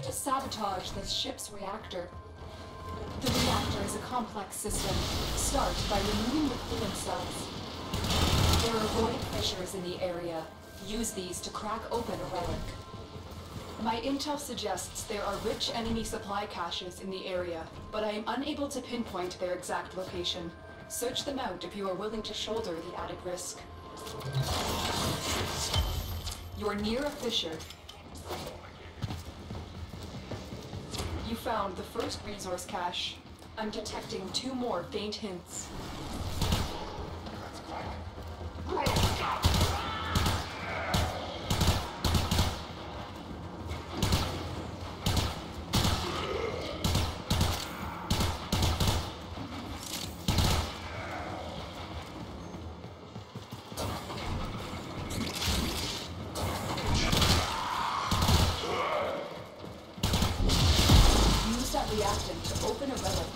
To sabotage the ship's reactor. The reactor is a complex system. Start by removing the coolant cells. There are void fissures in the area. Use these to crack open a relic. My intel suggests there are rich enemy supply caches in the area, but I am unable to pinpoint their exact location. Search them out if you are willing to shoulder the added risk. You're near a fissure. Found the first resource cache. I'm detecting two more faint hints. Reactant to open a relic.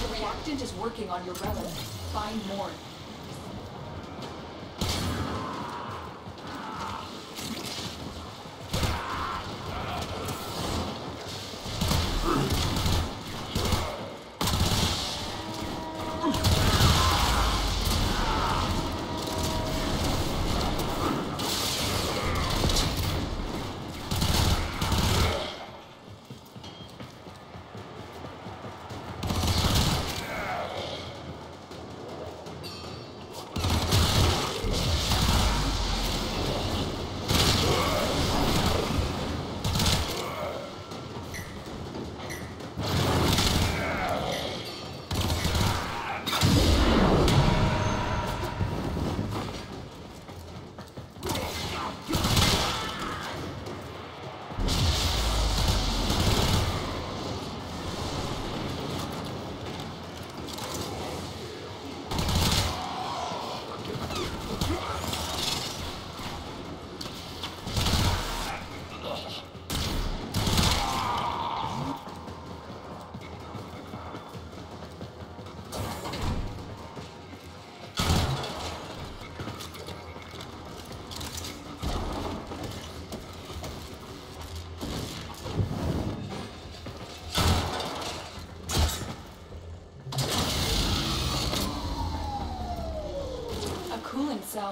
The reactant is working on your relic. Find more.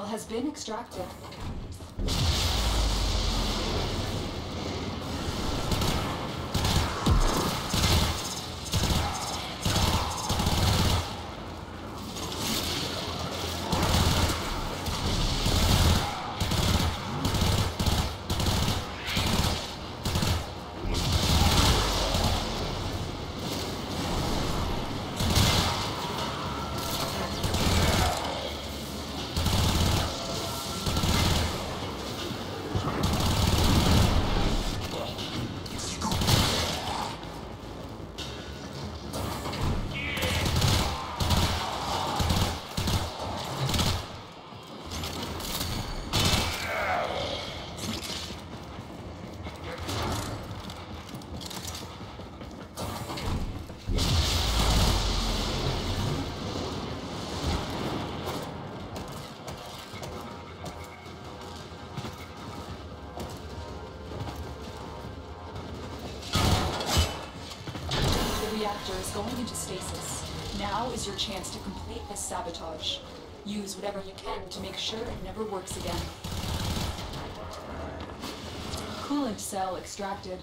Has been extracted. Is going into stasis. Now is your chance to complete this sabotage. Use whatever you can to make sure it never works again. Coolant cell extracted.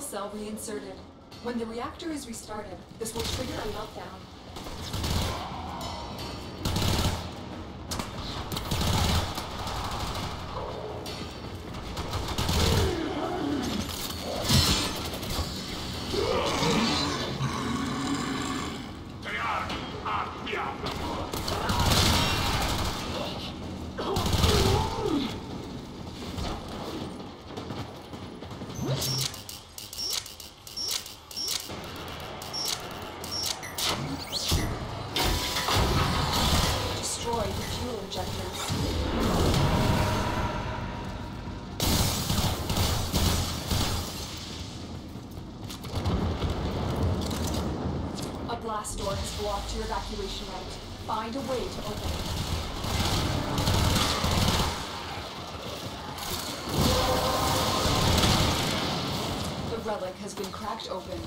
Cell reinserted. When the reactor is restarted, this will trigger a meltdown. Triarch blast door has blocked your evacuation route. Find a way to open it. The relic has been cracked open.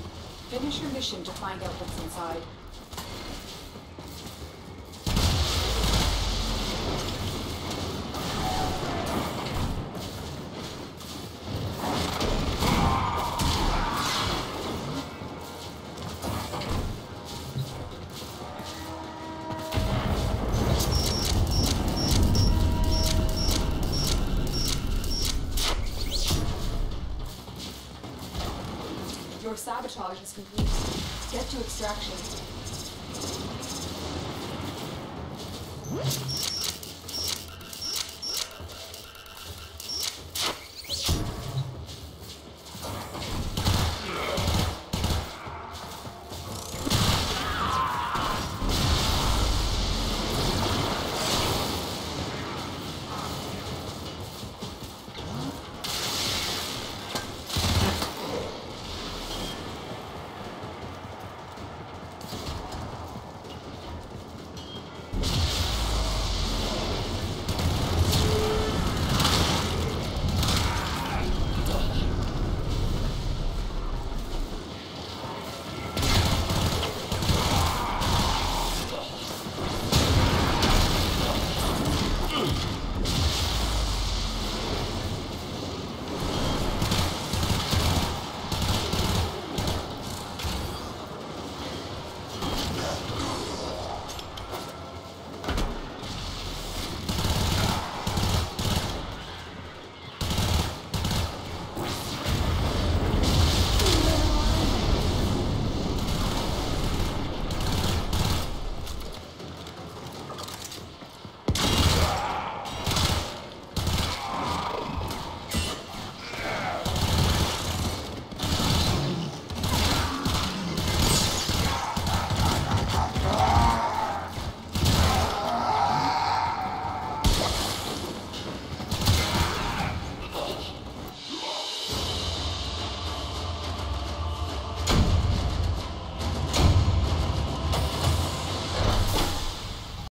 Finish your mission to find out what's inside. Sabotage is complete. Get to extraction.